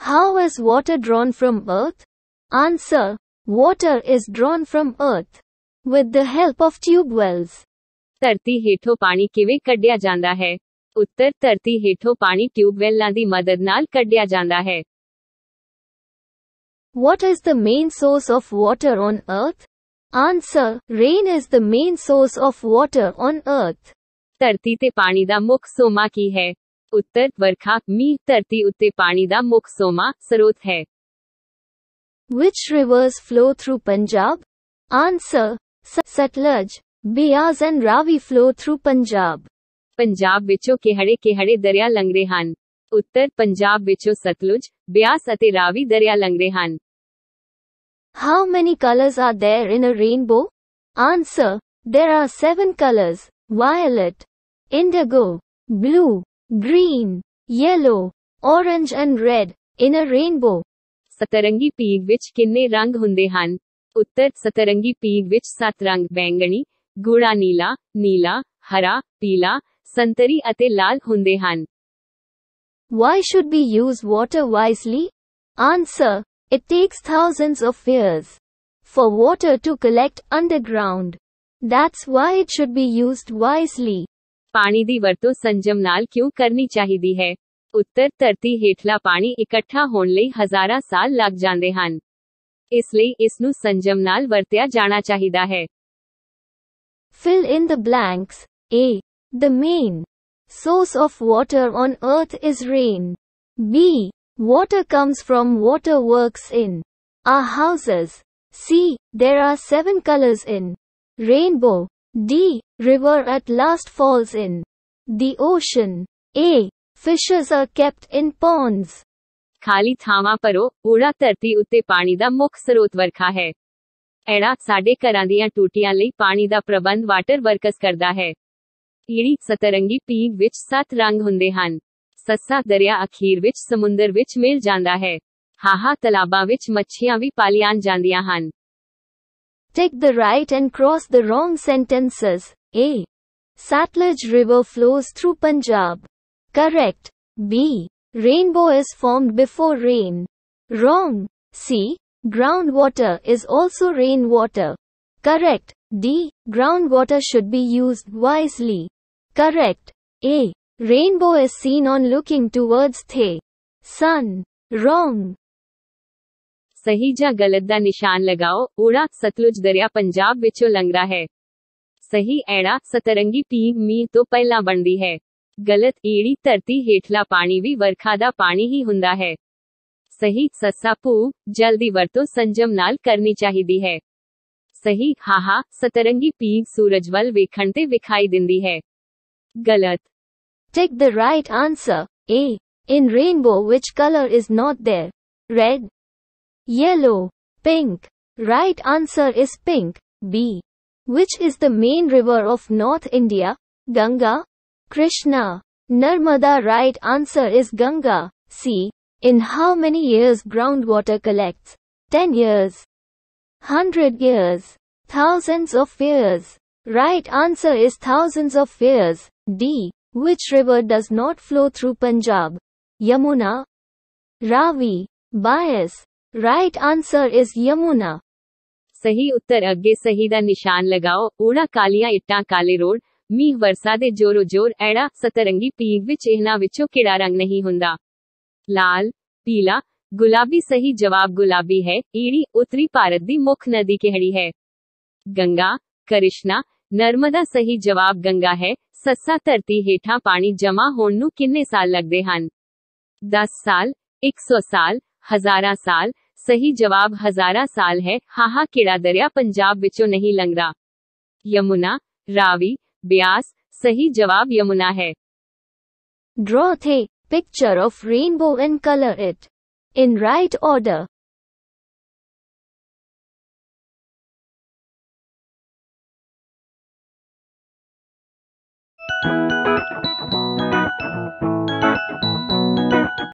How is water drawn from earth? Answer. Water is drawn from earth with the help of tube wells. ਧਰਤੀ ਹੇਠੋਂ ਪਾਣੀ ਕਿਵੇਂ ਕੱਢਿਆ ਜਾਂਦਾ ਹੈ ਉੱਤਰ ਧਰਤੀ ਹੇਠੋਂ ਪਾਣੀ ਟਿਊਬਵੈੱਲਾਂ ਦੀ ਮਦਦ ਨਾਲ ਕੱਢਿਆ ਜਾਂਦਾ ਹੈ What is the main source of water on earth? Answer. Rain is the main source of water on earth. ਧਰਤੀ ਤੇ ਪਾਣੀ ਦਾ ਮੁੱਖ ਸੋਮਾ ਕੀ ਹੈ ਉੱਤਰ ਵਰਖਾ ਮੀਂਹ ਧਰਤੀ ਉੱਤੇ ਪਾਣੀ ਦਾ ਮੁੱਖ ਸੋਮਾ ਸਰੋਤ ਹੈ Which rivers flow through Punjab? Answer. Sa- Satluj, Beas and Ravi flow through Punjab. Punjab ਵਿੱਚੋਂ ਕਿਹੜੇ ਕਿਹੜੇ ਦਰਿਆ ਲੰਘਦੇ ਹਨ ਉੱਤਰ ਪੰਜਾਬ ਵਿੱਚੋਂ ਸਤਲੁਜ ਬਿਆਸ ਅਤੇ ਰਾਵੀ ਦਰਿਆ ਲੰਘਦੇ ਹਨ How many colors are there in a rainbow? Answer. There are seven colors. Violet, indigo, blue, green, yellow, orange and red, in a rainbow. ਸਤਰੰਗੀ ਪੀਗ ਵਿੱਚ ਕਿੰਨੇ ਰੰਗ ਹੁੰਦੇ ਹਨ ਉੱਤਰ ਸਤਰੰਗੀ ਪੀਗ ਵਿੱਚ ਸੱਤ ਰੰਗ ਬੈਂਗਣੀ ਗੂੜਾ ਨੀਲਾ ਨੀਲਾ ਹਰਾ ਪੀਲਾ ਸੰਤਰੀ ਅਤੇ ਲਾਲ ਹੁੰਦੇ ਹਨ Why should we use water wisely? Answer. It takes thousands of years for water to collect underground. That's why it should be used wisely. ਪਾਣੀ ਦੀ ਵਰਤੋਂ ਸੰਜਮ ਨਾਲ ਕਿਉਂ ਕਰਨੀ ਚਾਹੀਦੀ ਹੈ ਉੱਤਰ ਧਰਤੀ ਹੇਠਲਾ ਪਾਣੀ ਇਕੱਠਾ ਹੋਣ ਲਈ ਹਜ਼ਾਰਾਂ ਸਾਲ ਲੱਗ ਜਾਂਦੇ ਹਨ ਇਸ ਲਈ ਇਸ ਨੂੰ ਸੰਜਮ ਨਾਲ ਵਰਤਿਆ ਜਾਣਾ ਚਾਹੀਦਾ ਹੈ Fill in the blanks. A. The main source of water on earth is rain. B. Water comes from waterworks in our houses. C. There are seven colors in rainbow. D. River at last falls in the ocean. A. Fishes are kept in ponds. ਖਾਲੀ ਥਾਵਾਂ ਭਰੋ ਊੜਾ ਧਰਤੀ ਉੱਤੇ ਪਾਣੀ ਦਾ ਮੁੱਖ ਸਰੋਤ ਵਰਖਾ ਹੈ ਐੜਾ ਸਾਡੇ ਘਰਾਂ ਦੀਆਂ ਟੂਟੀਆਂ ਲਈ ਪਾਣੀ ਦਾ ਪ੍ਰਬੰਧ ਵਾਟਰ ਵਰਕਸ ਕਰਦਾ ਹੈ ਈੜੀ ਸਤਰੰਗੀ ਪੀਂਗ ਵਿੱਚ ਸੱਤ ਰੰਗ ਹੁੰਦੇ ਹਨ ਸੱਸਾ ਦਰਿਆ ਅਖੀਰ ਵਿੱਚ ਸਮੁੰਦਰ ਵਿੱਚ ਮਿਲ ਜਾਂਦਾ ਹੈ ਹਾਹਾ ਤਲਾਬਾਂ ਵਿੱਚ ਮੱਛੀਆਂ ਵੀ ਪਾਲੀਆਂ ਜਾਂਦੀਆਂ ਹਨ Take the right and cross the wrong sentences. A. Satluj River flows through Punjab. Correct. B. Rainbow is formed before rain. Wrong. C. Groundwater is also rainwater. Correct. D. Groundwater should be used wisely. Correct. A. Rainbow is seen on looking towards the sun. Wrong. ਸਹੀ ਜਾਂ ਗਲਤ ਦਾ ਨਿਸ਼ਾਨ ਲਗਾਓ ਊੜਾ ਸਤਲੁਜ ਦਰਿਆ ਪੰਜਾਬ ਵਿੱਚੋਂ ਲੰਘਦਾ ਹੈ ਸਹੀ ਐੜਾ ਸਤਰੰਗੀ ਪੀਂਗ ਮੀਂਹ ਤੋਂ ਪਹਿਲਾਂ ਬਣਦੀ ਹੈ ਗਲਤ ਈੜੀ ਧਰਤੀ ਹੇਠਲਾ ਪਾਣੀ ਵੀ ਵਰਖਾ ਦਾ ਪਾਣੀ ਹੀ ਹੁੰਦਾ ਹੈ ਸਹੀ ਸੱਸਾ ਭੂ ਜਲ ਦੀ ਵਰਤੋਂ ਸੰਜਮ ਨਾਲ ਕਰਨੀ ਚਾਹੀਦੀ ਹੈ ਸਹੀ ਹਾਹਾ ਸਤਰੰਗੀ ਪੀਂਗ ਸੂਰਜ ਵੱਲ ਵੇਖਣ ਤੇ ਵਿਖਾਈ ਦਿੰਦੀ ਹੈ ਗਲਤ Take the right answer. A. In rainbow which color is not there? Red. Yellow. Pink. Right answer is pink. B. Which is the main river of North India? Ganga. Krishna. Narmada right answer is Ganga. C. In how many years groundwater collects? 10 years. 100 years. Thousands of years. Right answer is thousands of years. D. Which river does not flow through Punjab? Yamuna. Ravi. Bias. Right answer is Yamuna. ਸਹੀ ਉੱਤਰ ਅੱਗੇ ਸਹੀ ਦਾ ਨਿਸ਼ਾਨ ਲਗਾਓ ਊੜਾ ਕਾਲੀਆਂ ਇੱਟਾਂ ਕਾਲੇ road ਮੀਂਹ ਵਰਸਾ ਦੇ ਜੋਰੋ ਜੋਰ ਐੜਾ ਸਤਰੰਗੀ ਪੀਂਗ ਵਿੱਚ ਇਹਨਾਂ ਵਿੱਚੋਂ ਕਿਹੜਾ ਰੰਗ ਨਹੀਂ ਹੁੰਦਾ ਲਾਲ ਪੀਲਾ ਗੁਲਾਬੀ ਸਹੀ ਜਵਾਬ ਗੁਲਾਬੀ ਹੈ ਈੜੀ ਉੱਤਰੀ ਭਾਰਤ ਦੀ ਮੁੱਖ ਨਦੀ ਕਿਹੜੀ ਹੈ ਗੰਗਾ ਕ੍ਰਿਸ਼ਨਾ ਨਰਮਦਾ ਸਹੀ ਜਵਾਬ ਗੰਗਾ ਹੈ ਸੱਸਾ ਧਰਤੀ ਹੇਠਾਂ ਪਾਣੀ ਜਮ੍ਹਾਂ ਹੋਣ ਨੂੰ ਕਿੰਨੇ ਸਾਲ ਲੱਗਦੇ ਹਨ 10 ਸਾਲ 100 ਸਾਲ ਹਜ਼ਾਰਾਂ ਸਾਲ सही जवाब हजारा साल है। हाहा, किड़ा दरिया पंजाब विचो नहीं लंगरा। यमुना, रावी, ब्यास, सही जवाब यमुना है। Draw the picture of rainbow in colour it in right order